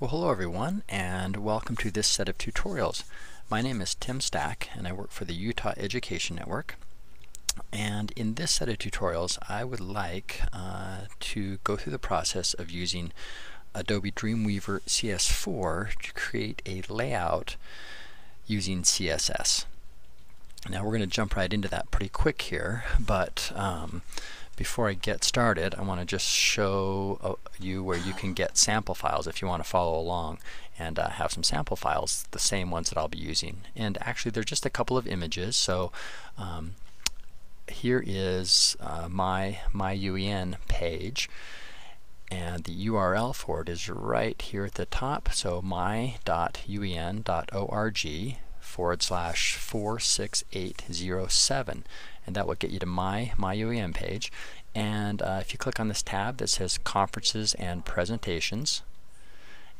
Well hello everyone and welcome to this set of tutorials. My name is Tim Stack and I work for the Utah Education Network and in this set of tutorials I would like uh, to go through the process of using Adobe Dreamweaver CS4 to create a layout using CSS. Now we're going to jump right into that pretty quick here but um, before I get started, I want to just show uh, you where you can get sample files if you want to follow along and uh, have some sample files, the same ones that I'll be using. And actually, they're just a couple of images. So um, here is uh, my my UEN page, and the URL for it is right here at the top. So my.uen.org forward slash 46807 and that will get you to my my UEN page and uh, if you click on this tab that says conferences and presentations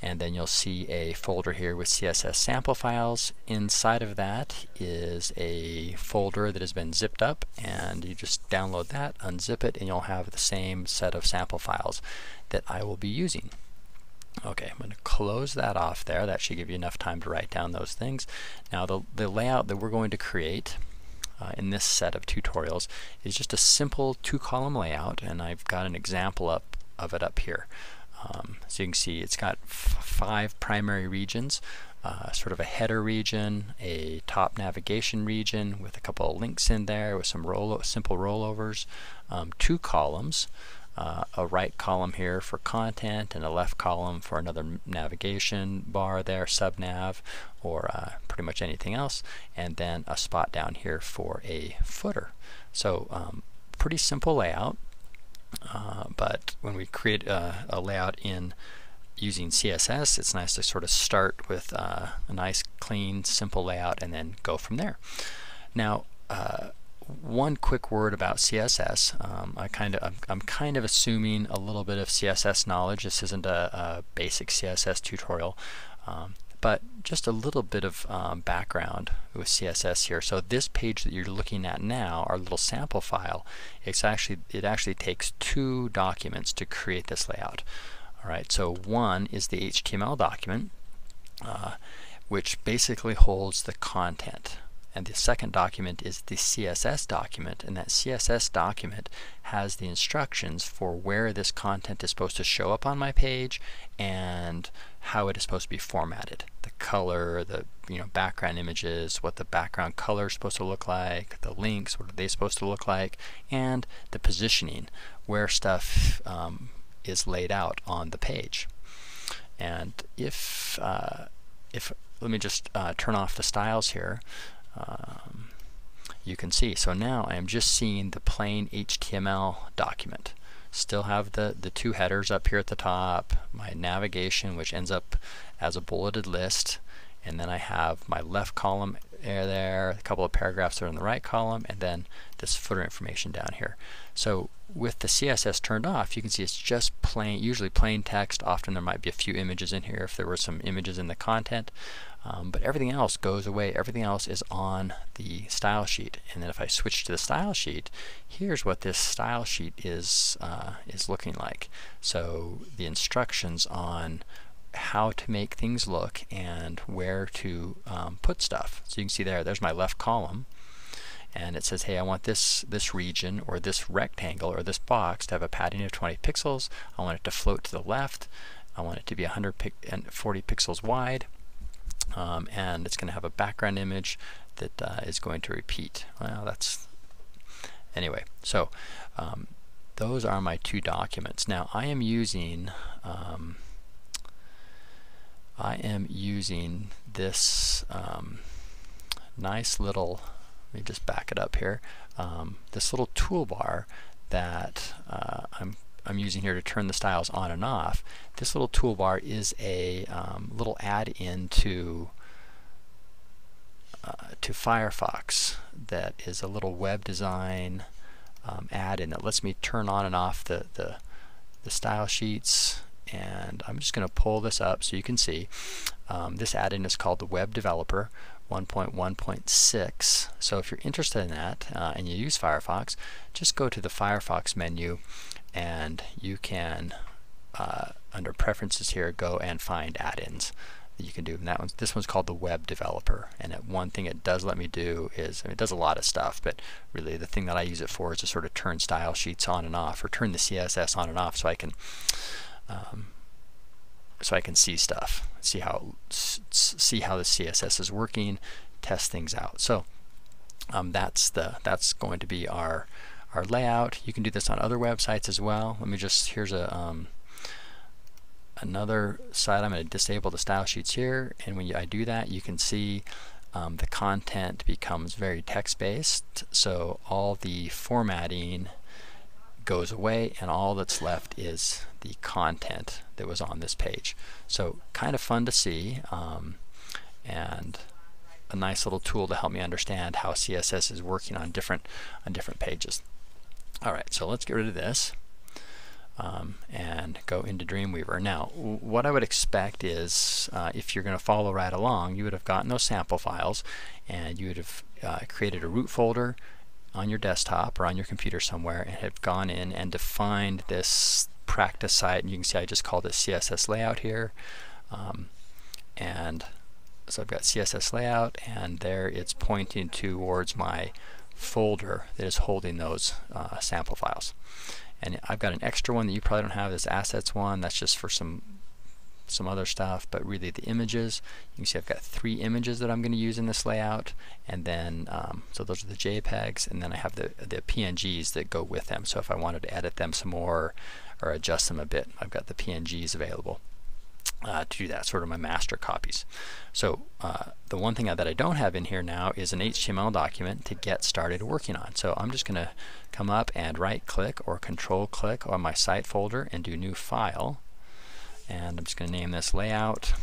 and then you'll see a folder here with CSS sample files inside of that is a folder that has been zipped up and you just download that unzip it and you'll have the same set of sample files that I will be using Okay, I'm going to close that off there. That should give you enough time to write down those things. Now the, the layout that we're going to create uh, in this set of tutorials is just a simple two-column layout and I've got an example up of it up here. Um, so you can see it's got five primary regions, uh, sort of a header region, a top navigation region with a couple of links in there with some simple rollovers, um, two columns, uh, a right column here for content and a left column for another navigation bar there, subnav, or uh, pretty much anything else, and then a spot down here for a footer. So um, pretty simple layout, uh, but when we create a, a, layout in using CSS, it's nice to sort of start with uh, a nice, clean, simple layout and then go from there. Now, uh, one quick word about CSS. Um, I kind of I'm, I'm, kind of assuming a little bit of CSS knowledge. This isn't a, a basic CSS tutorial, um, but just a little bit of um, background with CSS here. So this page that you're looking at now, our little sample file, it's actually it actually takes two documents to create this layout. All right. So one is the HTML document, uh, which basically holds the content and the second document is the CSS document and that CSS document has the instructions for where this content is supposed to show up on my page and how it is supposed to be formatted. The color the you know background images what the background color is supposed to look like the links what are they supposed to look like and the positioning where stuff um, is laid out on the page. And if uh, if let me just uh, turn off the styles here um, you can see. So now I am just seeing the plain HTML document. Still have the, the two headers up here at the top, my navigation which ends up as a bulleted list, and then I have my left column there, a couple of paragraphs are in the right column, and then this footer information down here. So with the CSS turned off, you can see it's just plain, usually plain text. Often there might be a few images in here if there were some images in the content. Um, but everything else goes away. Everything else is on the style sheet. And then if I switch to the style sheet, here's what this style sheet is uh, is looking like. So the instructions on how to make things look and where to um, put stuff. So you can see there, there's my left column and it says, hey, I want this this region or this rectangle or this box to have a padding of 20 pixels. I want it to float to the left. I want it to be 140 pixels wide um, and it's going to have a background image that uh, is going to repeat. Well, that's anyway. So um, those are my two documents. Now I am using um, I am using this um, nice little. Let me just back it up here. Um, this little toolbar that uh, I'm I'm using here to turn the styles on and off, this little toolbar is a um, little add-in to uh, to Firefox that is a little web design um, add-in that lets me turn on and off the, the, the style sheets and I'm just going to pull this up so you can see. Um, this add-in is called the Web Developer 1.1.6 so if you're interested in that uh, and you use Firefox just go to the Firefox menu and you can uh, under preferences here, go and find add-ins that you can do. And that one's, this one's called the web developer. And it, one thing it does let me do is, I mean, it does a lot of stuff, but really the thing that I use it for is to sort of turn style sheets on and off, or turn the CSS on and off, so I can um, so I can see stuff, see how see how the CSS is working, test things out. So um, that's the that's going to be our our layout. You can do this on other websites as well. Let me just here's a um, another site. I'm going to disable the style sheets here, and when you, I do that, you can see um, the content becomes very text-based. So all the formatting goes away, and all that's left is the content that was on this page. So kind of fun to see, um, and a nice little tool to help me understand how CSS is working on different on different pages. All right, so let's get rid of this um, and go into Dreamweaver. Now, what I would expect is uh, if you're going to follow right along, you would have gotten those sample files and you would have uh, created a root folder on your desktop or on your computer somewhere and have gone in and defined this practice site. And you can see I just called it CSS layout here. Um, and so I've got CSS layout and there it's pointing towards my folder that is holding those uh, sample files. And I've got an extra one that you probably don't have, this assets one. That's just for some some other stuff, but really the images, you can see I've got three images that I'm going to use in this layout, and then, um, so those are the JPEGs, and then I have the, the PNGs that go with them, so if I wanted to edit them some more or adjust them a bit, I've got the PNGs available uh, to do that, sort of my master copies. So uh, the one thing that I don't have in here now is an HTML document to get started working on. So I'm just going to come up and right click or control click on my site folder and do new file. And I'm just going to name this layout.html.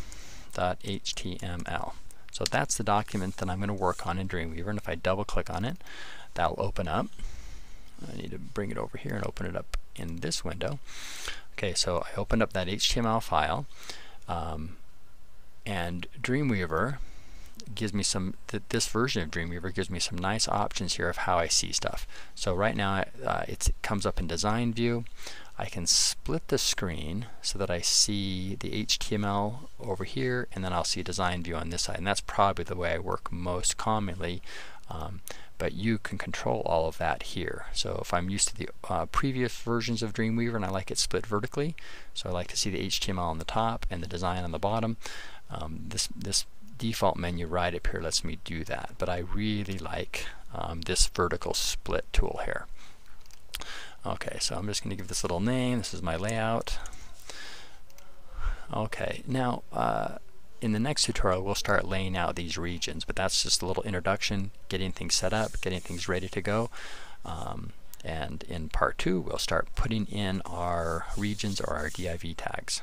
So that's the document that I'm going to work on in Dreamweaver. And if I double click on it, that'll open up. I need to bring it over here and open it up in this window. Okay, so I opened up that HTML file, um, and Dreamweaver gives me some, th this version of Dreamweaver gives me some nice options here of how I see stuff. So right now uh, it comes up in design view. I can split the screen so that I see the HTML over here and then I'll see design view on this side and that's probably the way I work most commonly um, but you can control all of that here. So if I'm used to the uh, previous versions of Dreamweaver and I like it split vertically, so I like to see the HTML on the top and the design on the bottom, um, this, this default menu right up here lets me do that. But I really like um, this vertical split tool here. Okay, so I'm just going to give this little name. This is my layout. Okay, now uh, in the next tutorial we'll start laying out these regions but that's just a little introduction getting things set up getting things ready to go um, and in part two we'll start putting in our regions or our div tags